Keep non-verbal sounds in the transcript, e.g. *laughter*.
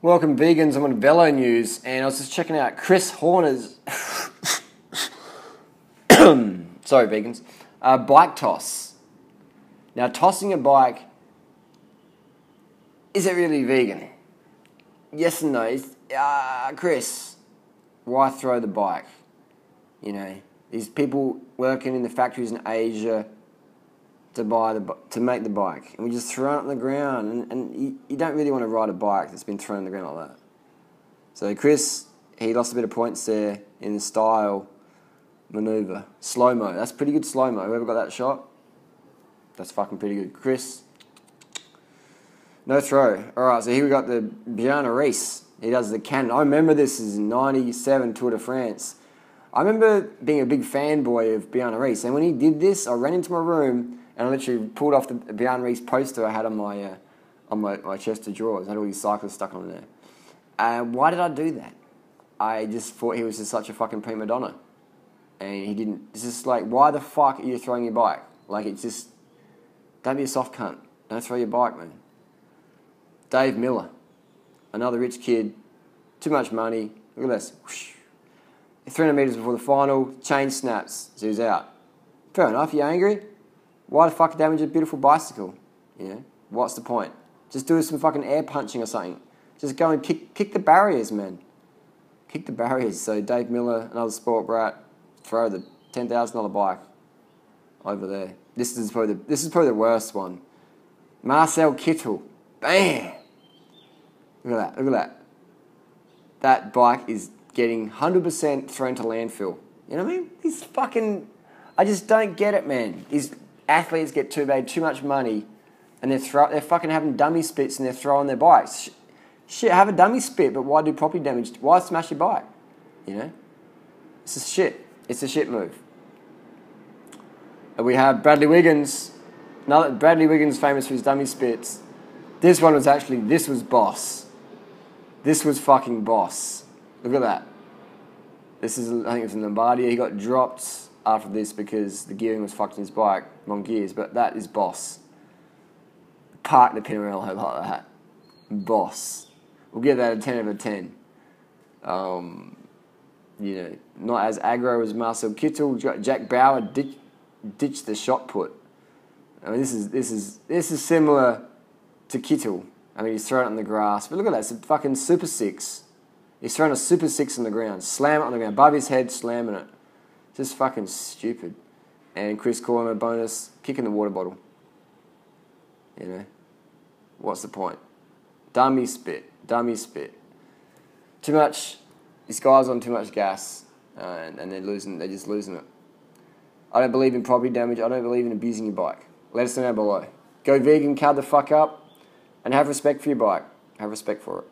Welcome, vegans. I'm on Velo News, and I was just checking out Chris Horner's. *coughs* Sorry, vegans. Uh, bike toss. Now, tossing a bike, is it really vegan? Yes and no. Uh, Chris, why throw the bike? You know, these people working in the factories in Asia to buy the to make the bike, and we just throw it on the ground, and, and you, you don't really want to ride a bike that's been thrown on the ground like that. So Chris, he lost a bit of points there in the style maneuver, slow mo. That's pretty good slow mo. Whoever got that shot, that's fucking pretty good. Chris, no throw. All right, so here we got the Bjarne Riis. He does the cannon. I remember this is '97 Tour de France. I remember being a big fanboy of Bjarne Riis, and when he did this, I ran into my room and I literally pulled off the Bjarne Riis poster I had on my uh, on my, my chest of drawers. I had all these cycles stuck on there. And why did I do that? I just thought he was just such a fucking prima donna, and he didn't. It's just like, why the fuck are you throwing your bike? Like it's just, don't be a soft cunt. Don't throw your bike, man. Dave Millar, another rich kid, too much money. Look at this. Whoosh. 300 metres before the final, chain snaps, he's out. Fair enough, you're angry. Why the fuck damage a beautiful bicycle? You know, what's the point? Just do some fucking air punching or something. Just go and kick, kick the barriers, man. Kick the barriers. So Dave Millar, another sport brat, throw the ten thousand dollar bike over there. This is probably the, this is probably the worst one. Marcel Kittel, bam! Look at that. Look at that. That bike is getting hundred percent thrown to landfill. You know what I mean? He's fucking. I just don't get it, man. These athletes get too paid too much money, and they're throw, they're fucking having dummy spits and they're throwing their bikes. Shit, have a dummy spit, but why do property damage? Why smash your bike? You know, it's a shit. It's a shit move. And we have Bradley Wiggins. Another Bradley Wiggins famous for his dummy spits. This one was actually this was boss. This was fucking boss. Look at that. This is I think it was in Lombardia. He got dropped after this because the gearing was fucked in his bike, wrong gears. But that is boss. Park the Pinarello like that. Boss. We'll give that a ten out of ten. Um, you know, not as aggro as Marcel Kittel. Jack Bauer ditch, ditched the shot put. I mean, this is this is this is similar to Kittel. I mean, he's thrown it on the grass, but look at that. It's a fucking super six. He's thrown a super six on the ground, slam it on the ground, above his head, slamming it. Just fucking stupid. And Chris Horner bonus, kicking the water bottle. You know, what's the point? Dummy spit, dummy spit. Too much. These guys on too much gas, uh, and, and they're losing. They're just losing it. I don't believe in property damage. I don't believe in abusing your bike. Let us know below. Go vegan, card the fuck up, and have respect for your bike. Have respect for it.